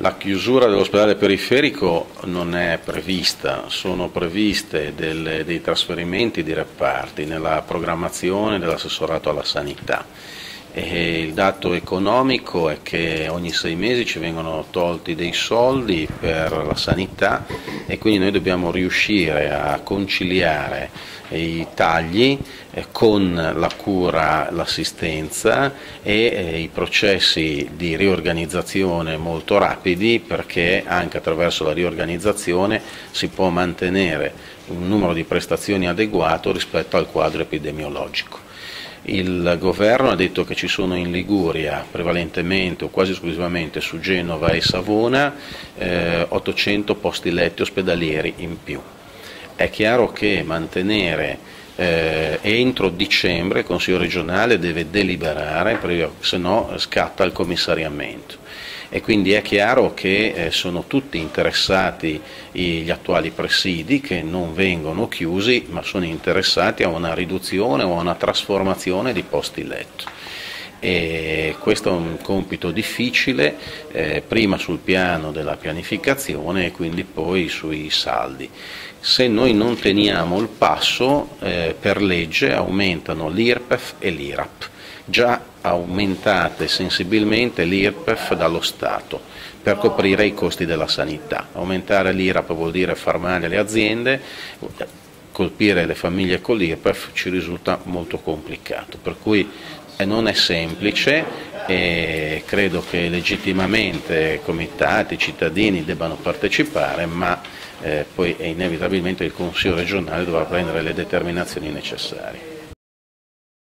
La chiusura dell'ospedale periferico non è prevista, sono previste delle, dei trasferimenti di reparti nella programmazione dell'assessorato alla sanità. E il dato economico è che ogni sei mesi ci vengono tolti dei soldi per la sanità e quindi noi dobbiamo riuscire a conciliare i tagli eh, con la cura, l'assistenza e eh, i processi di riorganizzazione molto rapidi perché anche attraverso la riorganizzazione si può mantenere un numero di prestazioni adeguato rispetto al quadro epidemiologico. Il governo ha detto che ci sono in Liguria prevalentemente o quasi esclusivamente su Genova e Savona eh, 800 posti letti ospedalieri in più. È chiaro che mantenere eh, entro dicembre il Consiglio regionale deve deliberare, se no scatta il commissariamento e quindi è chiaro che eh, sono tutti interessati gli attuali presidi che non vengono chiusi ma sono interessati a una riduzione o a una trasformazione di posti letto. E questo è un compito difficile, eh, prima sul piano della pianificazione e quindi poi sui saldi. Se noi non teniamo il passo, eh, per legge aumentano l'IRPEF e l'IRAP già aumentate sensibilmente l'IRPEF dallo Stato per coprire i costi della sanità. Aumentare l'IRAP vuol dire far male alle aziende, colpire le famiglie con l'IRPEF ci risulta molto complicato, per cui non è semplice e credo che legittimamente comitati, cittadini debbano partecipare, ma eh, poi inevitabilmente il Consiglio regionale dovrà prendere le determinazioni necessarie.